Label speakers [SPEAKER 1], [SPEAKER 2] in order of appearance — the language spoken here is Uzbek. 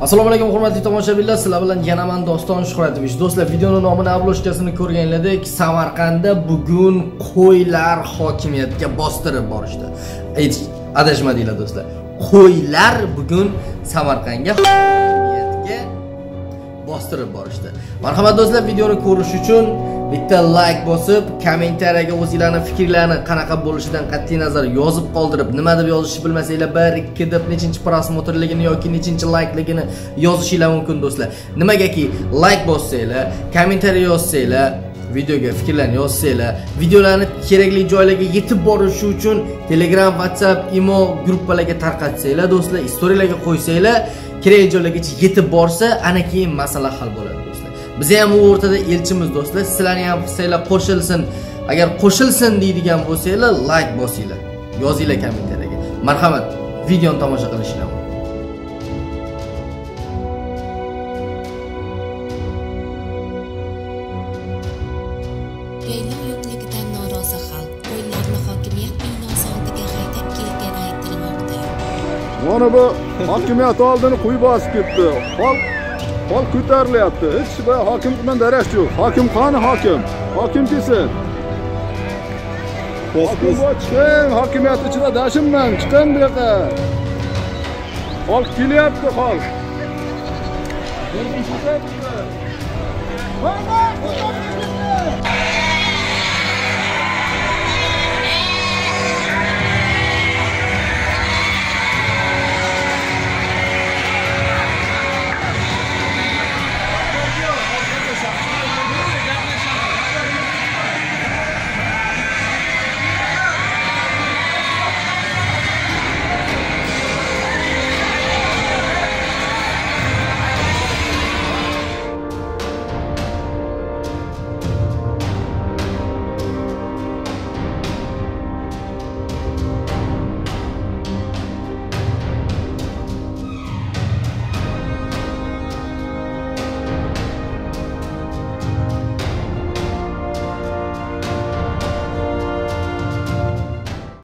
[SPEAKER 1] assalomu alaykum hurmatli tomoshabinlar. Sizlar bilan yana man doston shuhratovich. Do'stlar videoni nomini обложкасini ko'rganlardek samarqandda bugun qo'ylar hokimiyatga bostirib borishdi. Adashmadinglar do'stlar. Qo'ylar bugun samarqandga hokimiyatga bostirib borishdi. Marhamat do'stlar videoni ko'rish uchun bitta like bosib kommentariyaga o'zinglarni fikrlarini qanaqa bo'lishidan qat'iy nazar yozib qoldirib nima deb yozishni bilmasanglar bir ikki deb nechinchi prosmotrligini yoki nechinchi laykligini yozishinglar mumkin do'stlar. Nimagaki like bossanglar kommentariya yozsanglar videoga fikrlarni yozsanglar videolarni kerakli joylarga yetib borishi uchun telegram whatsapp imo gruppalarga tarqatsanglar do'stlar istoriyalarga qo'ysanglar kerakli joylargacha yetib borsa ana keyin masala hal bo'ladi do'stlar. Biza ham u o'rtada elchimiz do'stlar. Sizlarni ham hissanglar qo'shilsin. Agar qo'shilsin deydigan bo'lsanglar like bosinglar. Yozinglar kommentariyaga. Marhamat videoni tomosha qilishinglar.
[SPEAKER 2] Mana bu hokimiyat oldini quyi bosib ketdi. Xalq xalq ko'tarilyapti. Hech bir hokim bilan daraxt yo'q. Hokim qani hokim? Hokim kelsin. Hokim chiqing, hokimiyat ichida dashinmang, chiqing bu yoqqa. Xalq kelyapti, xalq. Mana,